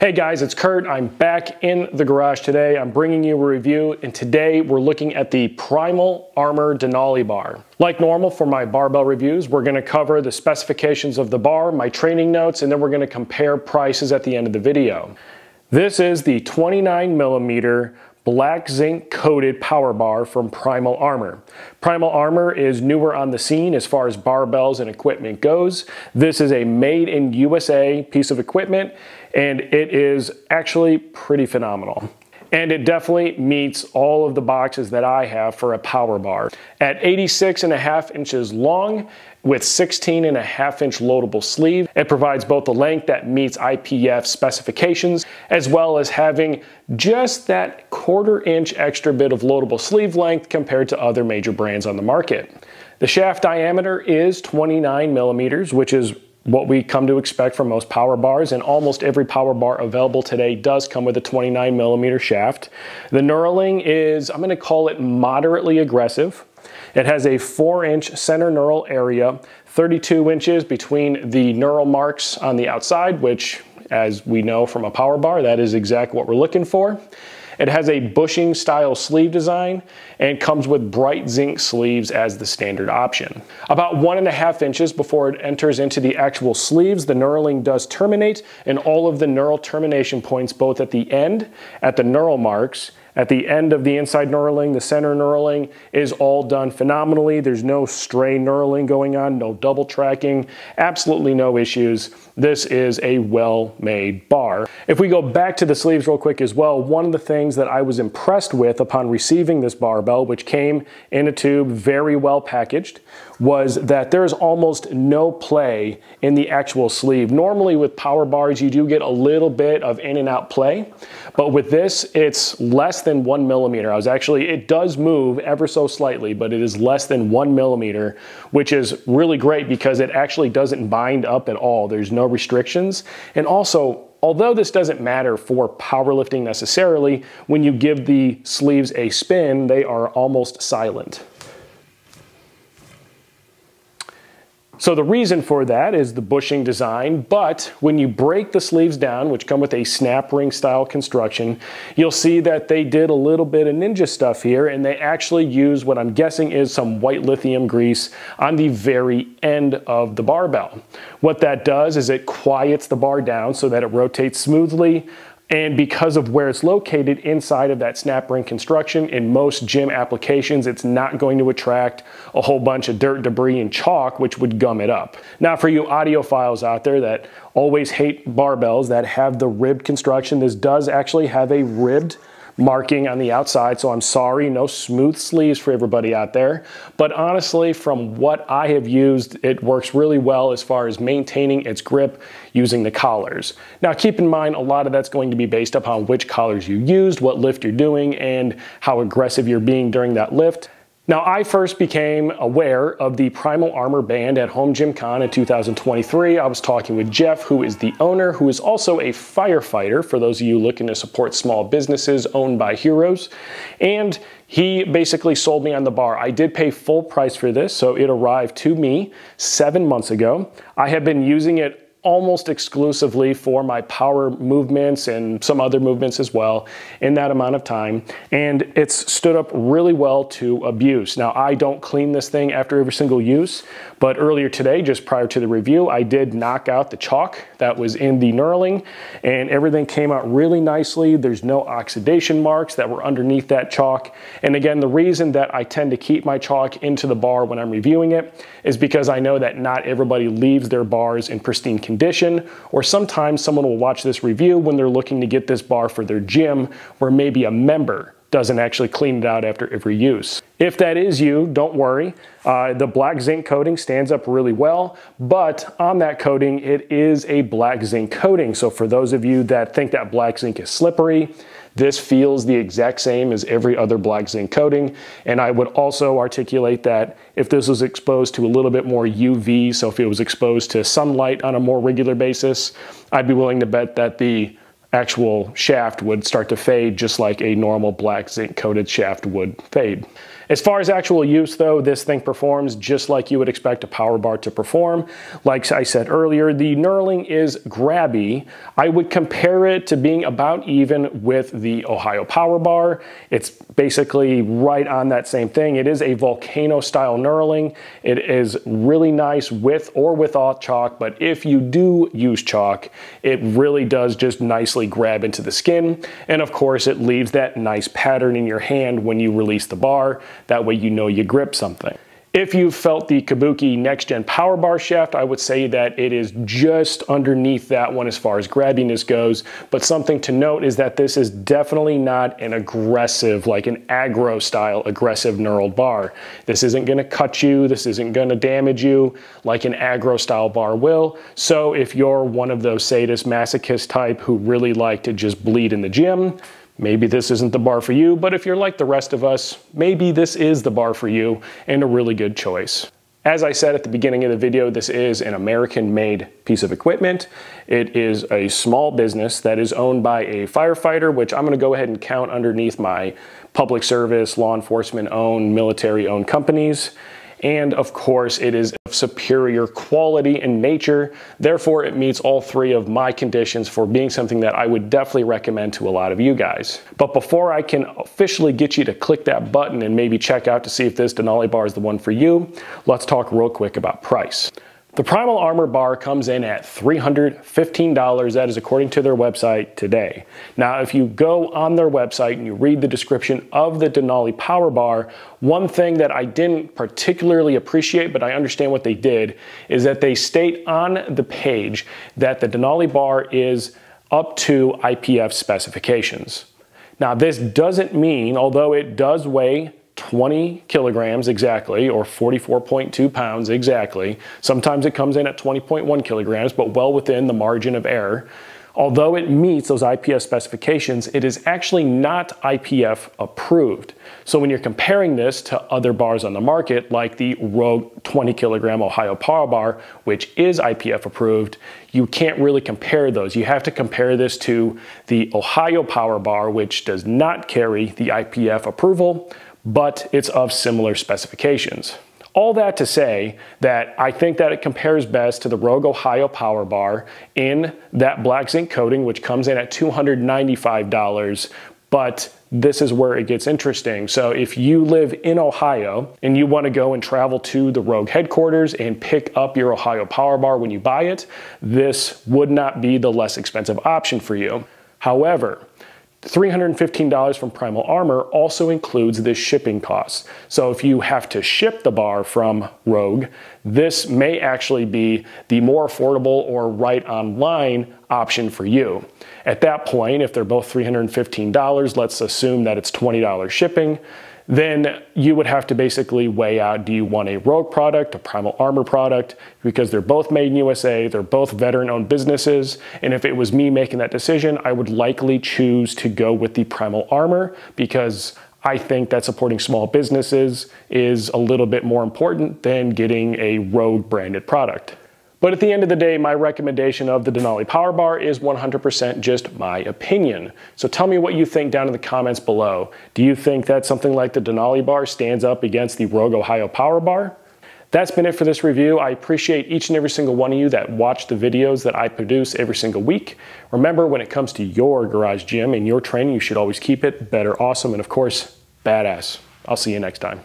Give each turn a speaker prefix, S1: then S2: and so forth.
S1: Hey guys, it's Kurt. I'm back in the garage today. I'm bringing you a review and today we're looking at the Primal Armor Denali bar. Like normal for my barbell reviews, we're gonna cover the specifications of the bar, my training notes, and then we're gonna compare prices at the end of the video. This is the 29 millimeter black zinc coated power bar from Primal Armor. Primal Armor is newer on the scene as far as barbells and equipment goes. This is a made in USA piece of equipment and it is actually pretty phenomenal. And it definitely meets all of the boxes that I have for a power bar. At 86 and a half inches long, with 16 and a half inch loadable sleeve. It provides both the length that meets IPF specifications, as well as having just that quarter inch extra bit of loadable sleeve length compared to other major brands on the market. The shaft diameter is 29 millimeters, which is what we come to expect from most power bars, and almost every power bar available today does come with a 29 millimeter shaft. The knurling is, I'm gonna call it moderately aggressive. It has a 4 inch center knurl area, 32 inches between the knurl marks on the outside, which as we know from a power bar, that is exactly what we're looking for. It has a bushing style sleeve design and comes with bright zinc sleeves as the standard option. About one and a half inches before it enters into the actual sleeves, the knurling does terminate and all of the knurl termination points both at the end, at the knurl marks, at the end of the inside knurling, the center knurling is all done phenomenally. There's no stray knurling going on, no double tracking, absolutely no issues. This is a well-made bar. If we go back to the sleeves real quick as well, one of the things that I was impressed with upon receiving this barbell, which came in a tube very well packaged, was that there's almost no play in the actual sleeve. Normally with power bars, you do get a little bit of in and out play, but with this, it's less than one millimeter. I was actually, it does move ever so slightly, but it is less than one millimeter, which is really great because it actually doesn't bind up at all. There's no restrictions. And also, although this doesn't matter for powerlifting necessarily, when you give the sleeves a spin, they are almost silent. So the reason for that is the bushing design, but when you break the sleeves down, which come with a snap ring style construction, you'll see that they did a little bit of ninja stuff here and they actually use what I'm guessing is some white lithium grease on the very end of the barbell. What that does is it quiets the bar down so that it rotates smoothly, and because of where it's located inside of that snap ring construction, in most gym applications, it's not going to attract a whole bunch of dirt, debris, and chalk, which would gum it up. Now, for you audiophiles out there that always hate barbells that have the ribbed construction, this does actually have a ribbed marking on the outside. So I'm sorry, no smooth sleeves for everybody out there. But honestly, from what I have used, it works really well as far as maintaining its grip using the collars. Now keep in mind, a lot of that's going to be based upon which collars you used, what lift you're doing, and how aggressive you're being during that lift. Now, I first became aware of the Primal Armor band at Home Gym Con in 2023. I was talking with Jeff, who is the owner, who is also a firefighter, for those of you looking to support small businesses owned by heroes. And he basically sold me on the bar. I did pay full price for this, so it arrived to me seven months ago. I have been using it almost exclusively for my power movements and some other movements as well in that amount of time. And it's stood up really well to abuse. Now, I don't clean this thing after every single use, but earlier today, just prior to the review, I did knock out the chalk that was in the knurling and everything came out really nicely. There's no oxidation marks that were underneath that chalk. And again, the reason that I tend to keep my chalk into the bar when I'm reviewing it is because I know that not everybody leaves their bars in pristine condition condition, or sometimes someone will watch this review when they're looking to get this bar for their gym, where maybe a member doesn't actually clean it out after every use. If that is you, don't worry. Uh, the black zinc coating stands up really well, but on that coating, it is a black zinc coating. So for those of you that think that black zinc is slippery, this feels the exact same as every other black zinc coating. And I would also articulate that if this was exposed to a little bit more UV, so if it was exposed to sunlight on a more regular basis, I'd be willing to bet that the actual shaft would start to fade just like a normal black zinc coated shaft would fade. As far as actual use though, this thing performs just like you would expect a power bar to perform. Like I said earlier, the knurling is grabby. I would compare it to being about even with the Ohio Power Bar. It's basically right on that same thing. It is a volcano style knurling. It is really nice with or without chalk, but if you do use chalk, it really does just nicely grab into the skin. And of course, it leaves that nice pattern in your hand when you release the bar. That way you know you grip something. If you've felt the Kabuki Next Gen Power Bar shaft, I would say that it is just underneath that one as far as grabbiness goes. But something to note is that this is definitely not an aggressive, like an aggro style aggressive knurled bar. This isn't gonna cut you, this isn't gonna damage you like an aggro style bar will. So if you're one of those sadist masochist type who really like to just bleed in the gym, Maybe this isn't the bar for you, but if you're like the rest of us, maybe this is the bar for you and a really good choice. As I said at the beginning of the video, this is an American-made piece of equipment. It is a small business that is owned by a firefighter, which I'm gonna go ahead and count underneath my public service, law enforcement-owned, military-owned companies and of course it is of superior quality in nature. Therefore, it meets all three of my conditions for being something that I would definitely recommend to a lot of you guys. But before I can officially get you to click that button and maybe check out to see if this Denali bar is the one for you, let's talk real quick about price. The Primal Armor bar comes in at $315. That is according to their website today. Now, if you go on their website and you read the description of the Denali Power Bar, one thing that I didn't particularly appreciate, but I understand what they did, is that they state on the page that the Denali bar is up to IPF specifications. Now, this doesn't mean, although it does weigh 20 kilograms exactly, or 44.2 pounds exactly. Sometimes it comes in at 20.1 kilograms, but well within the margin of error. Although it meets those IPF specifications, it is actually not IPF approved. So when you're comparing this to other bars on the market, like the Rogue 20 kilogram Ohio Power Bar, which is IPF approved, you can't really compare those. You have to compare this to the Ohio Power Bar, which does not carry the IPF approval, but it's of similar specifications. All that to say that I think that it compares best to the Rogue Ohio Power Bar in that black zinc coating, which comes in at $295, but this is where it gets interesting. So if you live in Ohio and you want to go and travel to the Rogue headquarters and pick up your Ohio Power Bar when you buy it, this would not be the less expensive option for you. However, $315 from Primal Armor also includes this shipping cost. So if you have to ship the bar from Rogue, this may actually be the more affordable or right online option for you. At that point, if they're both $315, let's assume that it's $20 shipping then you would have to basically weigh out do you want a Rogue product, a Primal Armor product, because they're both made in USA, they're both veteran owned businesses. And if it was me making that decision, I would likely choose to go with the Primal Armor because I think that supporting small businesses is a little bit more important than getting a Rogue branded product. But at the end of the day, my recommendation of the Denali Power Bar is 100% just my opinion. So tell me what you think down in the comments below. Do you think that something like the Denali Bar stands up against the Rogue Ohio Power Bar? That's been it for this review. I appreciate each and every single one of you that watch the videos that I produce every single week. Remember, when it comes to your garage gym and your training, you should always keep it better, awesome, and of course, badass. I'll see you next time.